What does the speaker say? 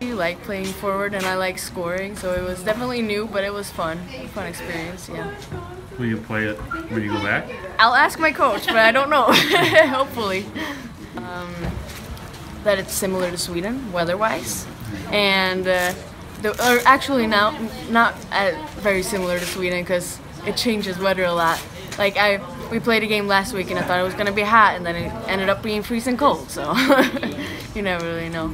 I like playing forward and I like scoring, so it was definitely new, but it was fun. Fun experience, yeah. Will you play it when you go back? I'll ask my coach, but I don't know. Hopefully. Um, that it's similar to Sweden, weather-wise, and uh, the, or actually now not uh, very similar to Sweden because it changes weather a lot. Like I, we played a game last week and I thought it was gonna be hot, and then it ended up being freezing cold. So you never really know.